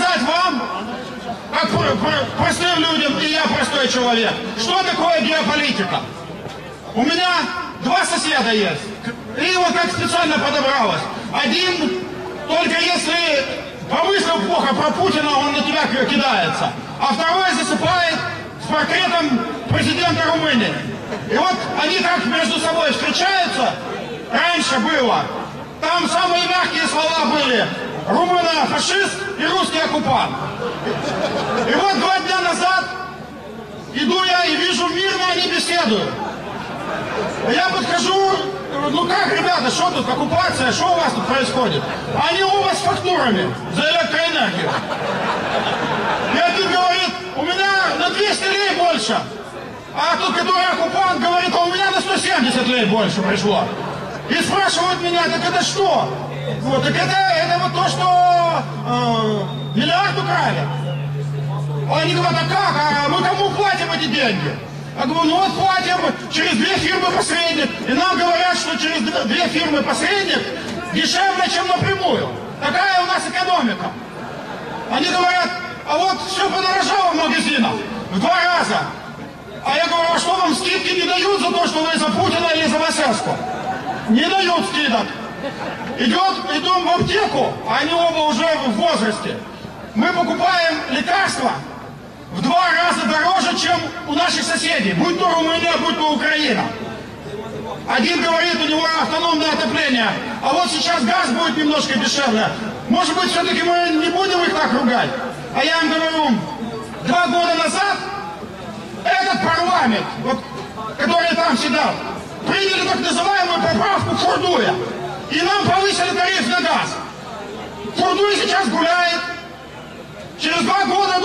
показать вам, как пр- пр- простым людям, и я простой человек, что такое геополитика. У меня два соседа есть. И вот как специально подобралось. Один, только если помыслил плохо про Путина, он на тебя ки- кидается. А второй засыпает с портретом президента Румынии. И вот они так между собой встречаются. Раньше было. Там самые мягкие слова были. Румына фашист и русский оккупант. И вот два дня назад иду я и вижу мирно они беседуют. Я подхожу, ну как, ребята, что тут, оккупация, что у вас тут происходит? Они оба с фактурами за электроэнергию. И один говорит, у меня на 200 лей больше. А тот, который оккупант, говорит, а у меня на 170 лей больше пришло. И спрашивают меня, так это что? Вот, так это вот то, что э, миллиард украли. Они говорят, а как? А мы кому платим эти деньги? Я говорю, ну вот платим через две фирмы посредник. И нам говорят, что через две фирмы посредник дешевле, чем напрямую. Такая у нас экономика. Они говорят, а вот все подорожало в магазинах в два раза. А я говорю, а что вам скидки не дают за то, что вы за Путина или за Васеску? Не дают скидок. Идет, идем в аптеку, а они оба уже в возрасте. Мы покупаем лекарства в два раза дороже, чем у наших соседей, будь то Румыния, будь то Украина. Один говорит, у него автономное отопление, а вот сейчас газ будет немножко дешевле. Может быть, все-таки мы не будем их так ругать? А я им говорю, два года назад этот парламент, вот, который там сидел, приняли так называемую поправку. И нам повысили тариф на газ. Фурдуй сейчас гуляет. Через два года,